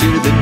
Sinks